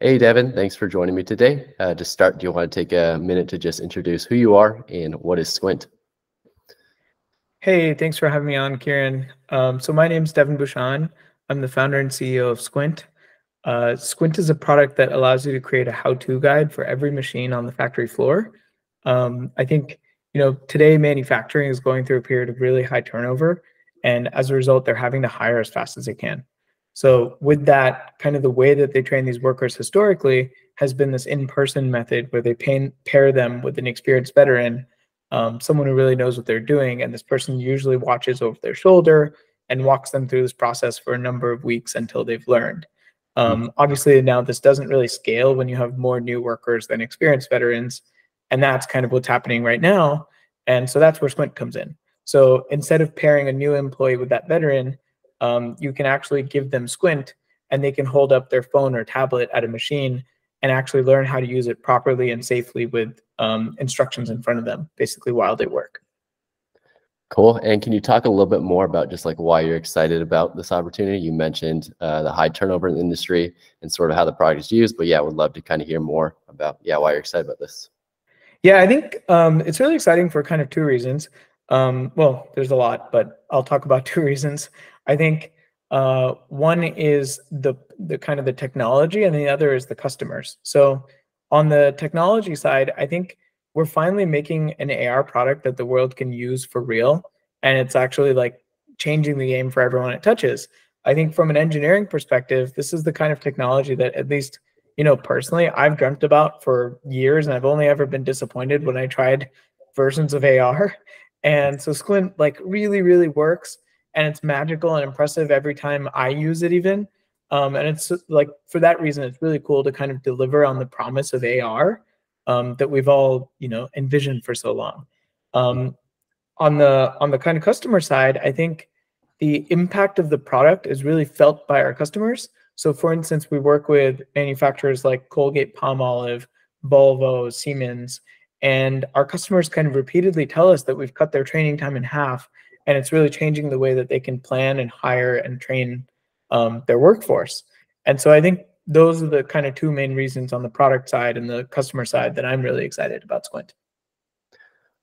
Hey, Devin, thanks for joining me today. Uh, to start, do you want to take a minute to just introduce who you are and what is Squint? Hey, thanks for having me on, Kieran. Um, so my name is Devin Bhushan. I'm the founder and CEO of Squint. Uh, Squint is a product that allows you to create a how-to guide for every machine on the factory floor. Um, I think you know today manufacturing is going through a period of really high turnover, and as a result, they're having to hire as fast as they can. So with that, kind of the way that they train these workers historically has been this in-person method where they pay, pair them with an experienced veteran, um, someone who really knows what they're doing, and this person usually watches over their shoulder and walks them through this process for a number of weeks until they've learned. Um, obviously, now this doesn't really scale when you have more new workers than experienced veterans, and that's kind of what's happening right now. And so that's where Squint comes in. So instead of pairing a new employee with that veteran, um, you can actually give them Squint and they can hold up their phone or tablet at a machine and actually learn how to use it properly and safely with um, instructions in front of them, basically while they work. Cool. And can you talk a little bit more about just like why you're excited about this opportunity? You mentioned uh, the high turnover in the industry and sort of how the product is used, but yeah, I would love to kind of hear more about yeah why you're excited about this. Yeah, I think um, it's really exciting for kind of two reasons. Um, well, there's a lot, but I'll talk about two reasons. I think uh, one is the the kind of the technology, and the other is the customers. So on the technology side, I think we're finally making an AR product that the world can use for real, and it's actually like changing the game for everyone it touches. I think from an engineering perspective, this is the kind of technology that at least you know personally I've dreamt about for years, and I've only ever been disappointed when I tried versions of AR. And so Squint like really, really works and it's magical and impressive every time I use it even. Um, and it's like for that reason, it's really cool to kind of deliver on the promise of AR um, that we've all you know envisioned for so long. Um, on the on the kind of customer side, I think the impact of the product is really felt by our customers. So, for instance, we work with manufacturers like Colgate Palmolive, Volvo, Siemens, and our customers kind of repeatedly tell us that we've cut their training time in half and it's really changing the way that they can plan and hire and train um, their workforce. And so I think those are the kind of two main reasons on the product side and the customer side that I'm really excited about Squint.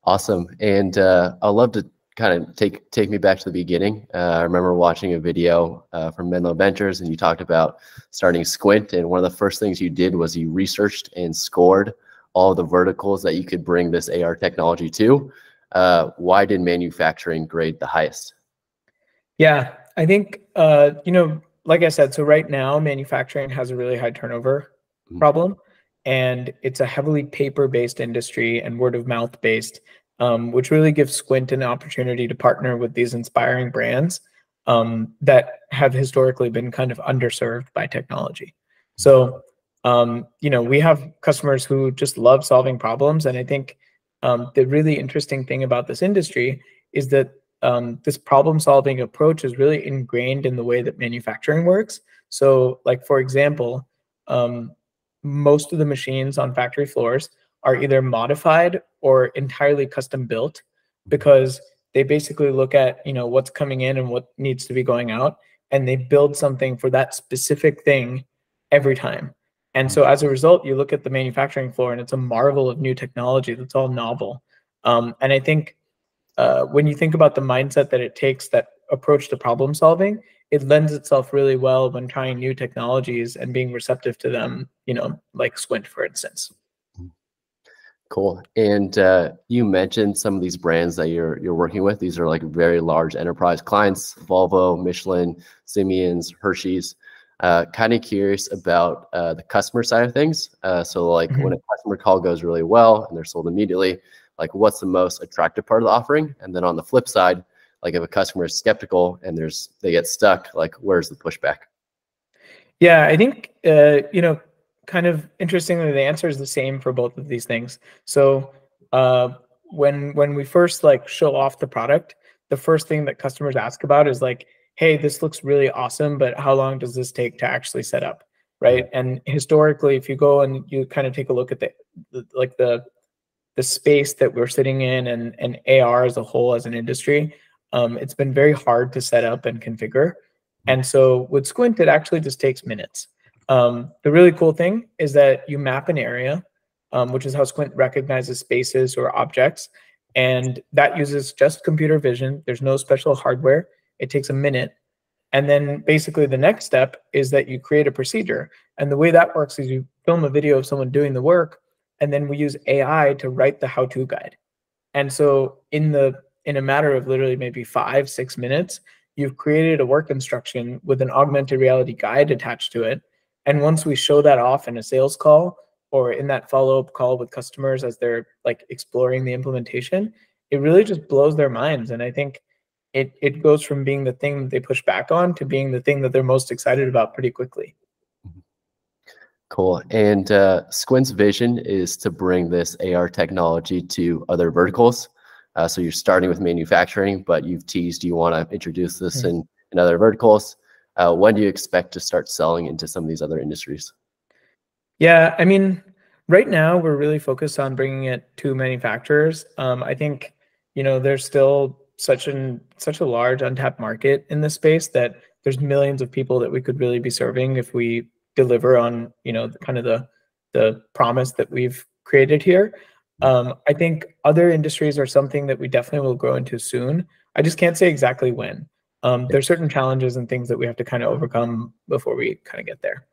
Awesome, and uh, I'd love to kind of take take me back to the beginning. Uh, I remember watching a video uh, from Menlo Ventures, and you talked about starting Squint, and one of the first things you did was you researched and scored all the verticals that you could bring this AR technology to. Uh, why did manufacturing grade the highest? Yeah, I think uh, you know, like I said, so right now manufacturing has a really high turnover mm-hmm. problem, and it's a heavily paper-based industry and word-of-mouth based, um, which really gives Squint an opportunity to partner with these inspiring brands um, that have historically been kind of underserved by technology. So um, you know, we have customers who just love solving problems. And I think um, the really interesting thing about this industry is that um, this problem solving approach is really ingrained in the way that manufacturing works. So, like, for example, um, most of the machines on factory floors are either modified or entirely custom built because they basically look at you know what's coming in and what needs to be going out and they build something for that specific thing every time and so as a result, you look at the manufacturing floor and it's a marvel of new technology that's all novel. Um, and I think uh, when you think about the mindset that it takes, that approach to problem solving, it lends itself really well when trying new technologies and being receptive to them, you know, like Squint, for instance. Cool. And uh, you mentioned some of these brands that you're you're working with. These are like very large enterprise clients: Volvo, Michelin, Siemens, Hershey's. Uh, kind of curious about uh, the customer side of things. Uh, so, like mm-hmm. when a customer call goes really well and they're sold immediately, like what's the most attractive part of the offering? And then on the flip side, like if a customer is skeptical and there's they get stuck, like where's the pushback? Yeah, I think uh, you know, kind of interestingly, the answer is the same for both of these things. So uh, when when we first like show off the product, the first thing that customers ask about is like hey, this looks really awesome, but how long does this take to actually set up? Right. And historically, if you go and you kind of take a look at the, the like the the space that we're sitting in and, and AR as a whole as an industry, um, it's been very hard to set up and configure. And so with Squint, it actually just takes minutes. Um, the really cool thing is that you map an area, um, which is how Squint recognizes spaces or objects. And that uses just computer vision. There's no special hardware. It takes a minute. And then basically the next step is that you create a procedure. And the way that works is you film a video of someone doing the work, and then we use AI to write the how-to guide. And so in the in a matter of literally maybe five, six minutes, you've created a work instruction with an augmented reality guide attached to it. And once we show that off in a sales call or in that follow-up call with customers as they're like exploring the implementation, it really just blows their minds. And I think it it goes from being the thing that they push back on to being the thing that they're most excited about pretty quickly. Cool. And uh, Squint's vision is to bring this AR technology to other verticals. Uh, so you're starting with manufacturing, but you've teased you want to introduce this mm -hmm. in, in other verticals. Uh, when do you expect to start selling into some of these other industries? Yeah, I mean, right now we're really focused on bringing it to manufacturers. Um, I think, you know, there's still such an such a large untapped market in this space that there's millions of people that we could really be serving if we deliver on, you know, kind of the the promise that we've created here. Um, I think other industries are something that we definitely will grow into soon. I just can't say exactly when. Um, there's certain challenges and things that we have to kind of overcome before we kind of get there.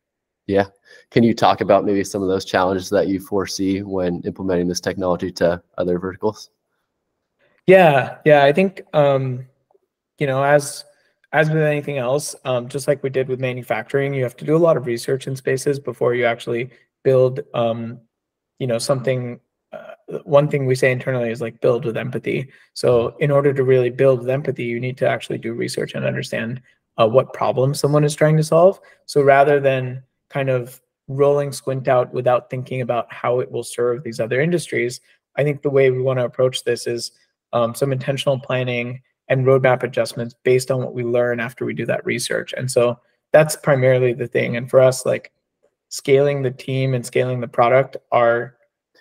Yeah. Can you talk about maybe some of those challenges that you foresee when implementing this technology to other verticals? Yeah. Yeah. I think, um, you know, as, as with anything else, um, just like we did with manufacturing, you have to do a lot of research in spaces before you actually build, um, you know, something uh, one thing we say internally is like build with empathy. So in order to really build with empathy, you need to actually do research and understand uh, what problem someone is trying to solve. So rather than kind of rolling Squint out without thinking about how it will serve these other industries, I think the way we want to approach this is um, some intentional planning and roadmap adjustments based on what we learn after we do that research. And so that's primarily the thing. And for us, like scaling the team and scaling the product are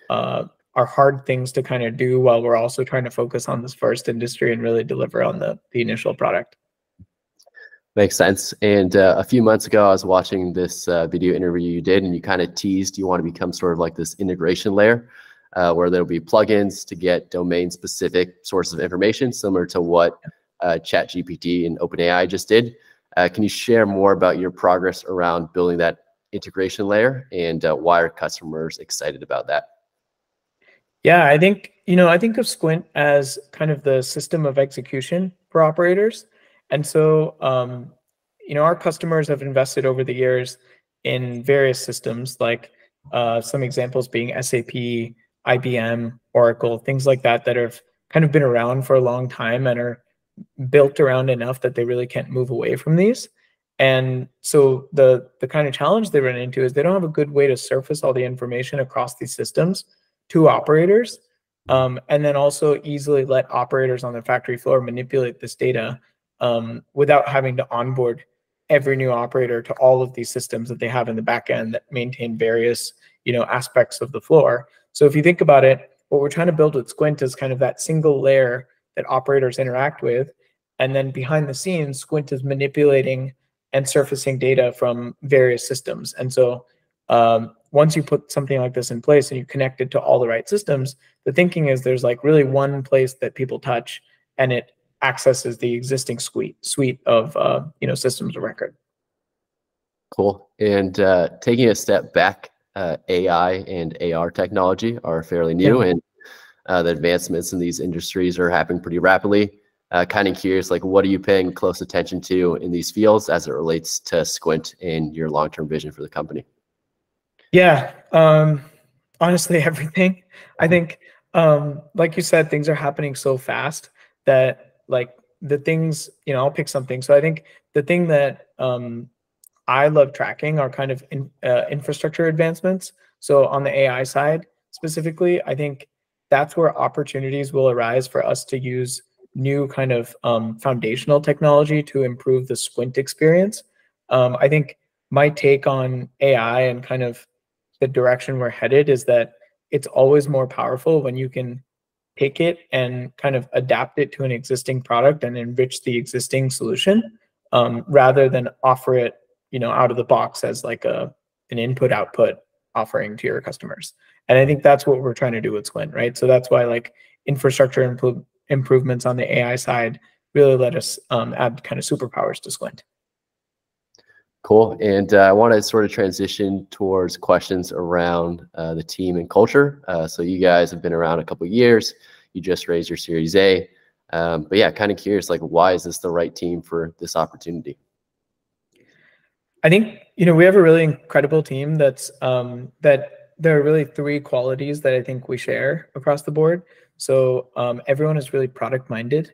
uh, are hard things to kind of do while we're also trying to focus on this first industry and really deliver on the, the initial product. Makes sense. And uh, a few months ago, I was watching this uh, video interview you did, and you kind of teased you want to become sort of like this integration layer uh, where there'll be plugins to get domain specific sources of information, similar to what uh, ChatGPT and OpenAI just did. Uh, can you share more about your progress around building that integration layer and uh, why are customers excited about that? Yeah, I think, you know, I think of Squint as kind of the system of execution for operators. And so, um, you know, our customers have invested over the years in various systems, like uh, some examples being SAP, IBM, Oracle, things like that, that have kind of been around for a long time and are built around enough that they really can't move away from these. And so the the kind of challenge they run into is they don't have a good way to surface all the information across these systems to operators, um, and then also easily let operators on the factory floor manipulate this data um, without having to onboard every new operator to all of these systems that they have in the back end that maintain various you know aspects of the floor. So if you think about it, what we're trying to build with Squint is kind of that single layer that operators interact with, and then behind the scenes, Squint is manipulating and surfacing data from various systems. And so um, once you put something like this in place and you connect it to all the right systems, the thinking is there's like really one place that people touch and it accesses the existing suite suite of uh, you know systems of record. Cool. And uh, taking a step back, uh, AI and AR technology are fairly new, yeah. and uh, the advancements in these industries are happening pretty rapidly. Uh, kind of curious, like, what are you paying close attention to in these fields as it relates to Squint and your long-term vision for the company? Yeah, um, honestly, everything. I think, um, like you said, things are happening so fast that like the things, you know, I'll pick something. So I think the thing that um, I love tracking are kind of in, uh, infrastructure advancements. So on the AI side specifically, I think that's where opportunities will arise for us to use new kind of um, foundational technology to improve the Squint experience. Um, I think my take on AI and kind of the direction we're headed is that it's always more powerful when you can take it and kind of adapt it to an existing product and enrich the existing solution um, rather than offer it you know out of the box as like a an input output offering to your customers. And I think that's what we're trying to do with Squint, right? So that's why like infrastructure improve, improvements on the AI side really let us um, add kind of superpowers to Squint. Cool. And uh, I want to sort of transition towards questions around uh, the team and culture. Uh, so you guys have been around a couple years. You just raised your Series A. Um, but yeah, kind of curious, like, why is this the right team for this opportunity? I think you know we have a really incredible team. That's um, that there are really three qualities that I think we share across the board. So um, everyone is really product minded,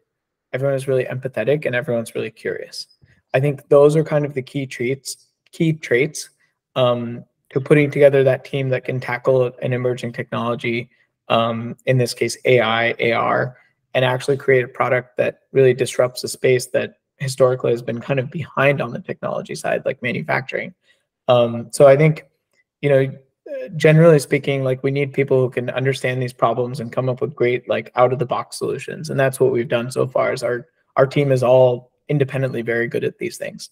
everyone is really empathetic, and everyone's really curious. I think those are kind of the key traits, key traits um, to putting together that team that can tackle an emerging technology. Um, in this case, AI, AR, and actually create a product that really disrupts a space that historically has been kind of behind on the technology side, like manufacturing. Um, so I think, you know, generally speaking, like we need people who can understand these problems and come up with great, like out of the box solutions. And that's what we've done so far. Is our our team is all independently very good at these things.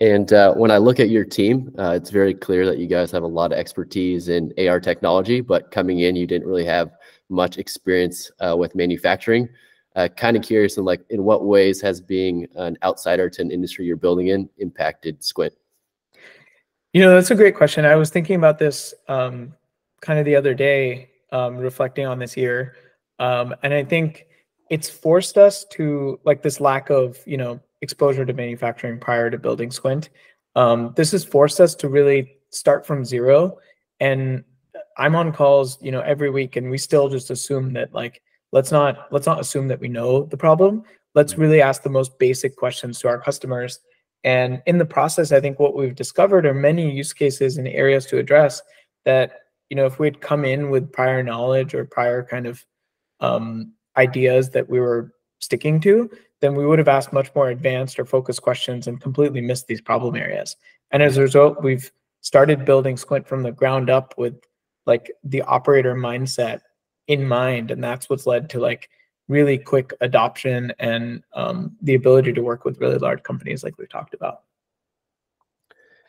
And uh, when I look at your team, uh, it's very clear that you guys have a lot of expertise in AR technology, but coming in, you didn't really have much experience uh, with manufacturing. Uh, kind of curious in like in what ways has being an outsider to an industry you're building in impacted Squint? You know, that's a great question. I was thinking about this um, kind of the other day, um, reflecting on this year, um, and I think it's forced us to like this lack of you know exposure to manufacturing prior to building Squint. Um, this has forced us to really start from zero, and I'm on calls, you know, every week, and we still just assume that like let's not let's not assume that we know the problem. Let's really ask the most basic questions to our customers. And in the process i think what we've discovered are many use cases and areas to address that you know if we'd come in with prior knowledge or prior kind of um, ideas that we were sticking to then we would have asked much more advanced or focused questions and completely missed these problem areas. And as a result we've started building squint from the ground up with like the operator mindset in mind and that's what's led to like really quick adoption and um, the ability to work with really large companies like we've talked about.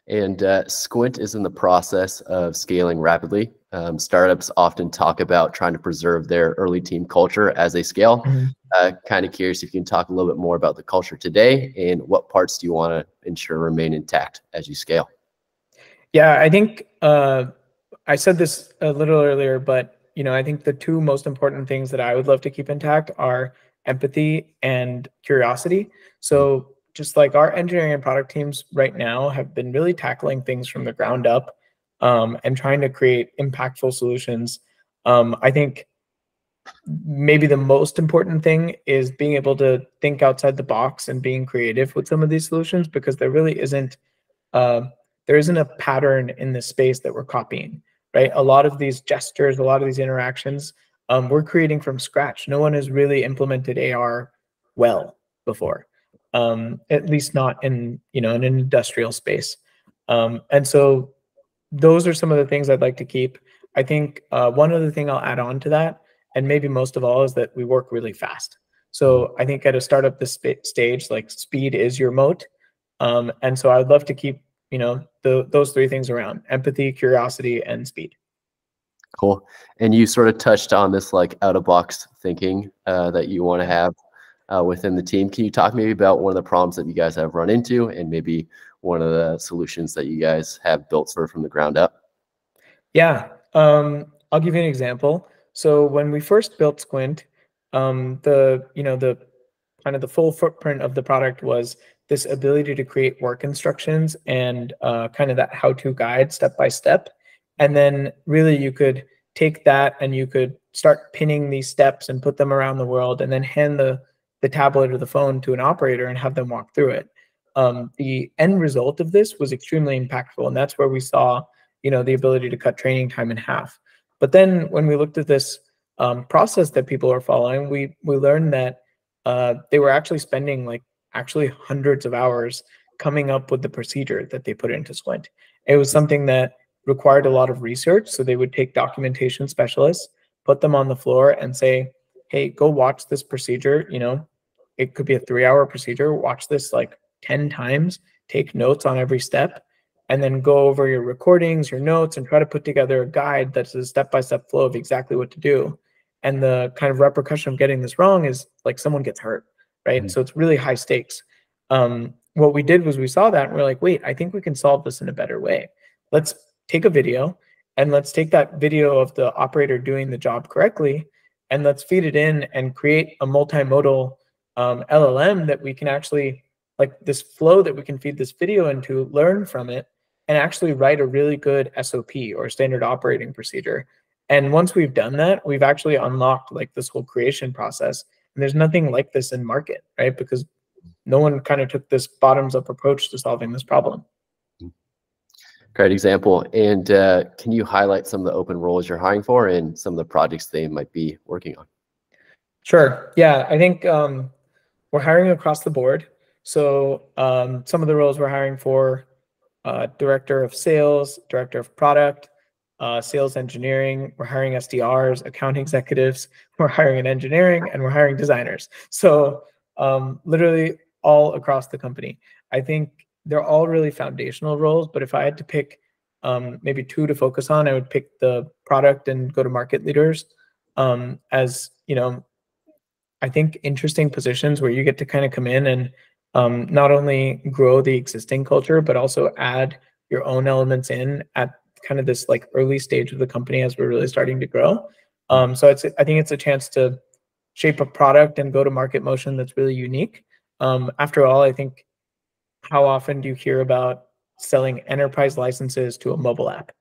And uh, squint is in the process of scaling rapidly. Um, startups often talk about trying to preserve their early team culture as they scale. Mm-hmm. uh, kind of curious if you can talk a little bit more about the culture today and what parts do you want to ensure remain intact as you scale? Yeah i think uh, i said this a little earlier but you know, I think the two most important things that I would love to keep intact are empathy and curiosity. So just like our engineering and product teams right now have been really tackling things from the ground up um, and trying to create impactful solutions. Um, I think maybe the most important thing is being able to think outside the box and being creative with some of these solutions because there really isn't uh, there isn't a pattern in this space that we're copying right? A lot of these gestures, a lot of these interactions, um, we're creating from scratch. No one has really implemented AR well before, um, at least not in you know in an industrial space. Um, and so those are some of the things I'd like to keep. I think uh, one other thing I'll add on to that, and maybe most of all, is that we work really fast. So I think at a startup this stage, like speed is your moat. Um, and so I'd love to keep you know the, those three things around empathy curiosity and speed. Cool. And you sort of touched on this like out of box thinking uh, that you want to have uh, within the team. Can you talk maybe about one of the problems that you guys have run into and maybe one of the solutions that you guys have built sort of from the ground up? Yeah um, i'll give you an example. So when we first built squint um, the you know the kind of the full footprint of the product was this ability to create work instructions and uh, kind of that how-to guide step by step. And then really you could take that and you could start pinning these steps and put them around the world and then hand the, the tablet or the phone to an operator and have them walk through it. Um, the end result of this was extremely impactful. And that's where we saw, you know, the ability to cut training time in half. But then when we looked at this um, process that people are following, we, we learned that uh, they were actually spending like actually hundreds of hours coming up with the procedure that they put into Squint. It was something that required a lot of research. So they would take documentation specialists, put them on the floor and say, hey, go watch this procedure. You know, it could be a three hour procedure. Watch this like 10 times, take notes on every step. and then go over your recordings, your notes, and try to put together a guide that's a step by step flow of exactly what to do. And the kind of repercussion of getting this wrong is like someone gets hurt, right? Mm-hmm. So it's really high stakes. Um, what we did was we saw that and we're like, wait, I think we can solve this in a better way. Let's take a video and let's take that video of the operator doing the job correctly and let's feed it in and create a multimodal um, LLM that we can actually like this flow that we can feed this video into, learn from it, and actually write a really good SOP or standard operating procedure. And once we've done that, we've actually unlocked like this whole creation process. And there's nothing like this in market, right? Because no one kind of took this bottoms up approach to solving this problem. Great example. And uh, can you highlight some of the open roles you're hiring for and some of the projects they might be working on? Sure. Yeah, I think um, we're hiring across the board. So um, some of the roles we're hiring for uh, director of sales, director of product, uh, sales engineering. We're hiring SDRs, account executives. We're hiring in engineering, and we're hiring designers. So um, literally all across the company. I think they're all really foundational roles. But if I had to pick um, maybe two to focus on, I would pick the product and go-to-market leaders um, as you know. I think interesting positions where you get to kind of come in and um, not only grow the existing culture, but also add your own elements in at kind of this like early stage of the company as we're really starting to grow. Um, so it's I think it's a chance to shape a product and go to market motion that's really unique. Um, after all, I think how often do you hear about selling enterprise licenses to a mobile app?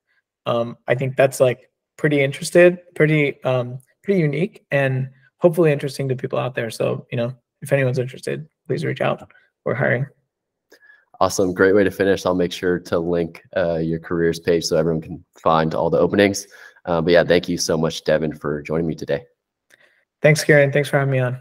Um, I think that's like pretty interested, pretty um, pretty unique, and hopefully interesting to people out there. So you know, if anyone's interested, please reach out. We're hiring. Awesome. Great way to finish. I'll make sure to link uh, your careers page so everyone can find all the openings. Uh, but yeah, thank you so much, Devin, for joining me today. Thanks, Kieran. Thanks for having me on.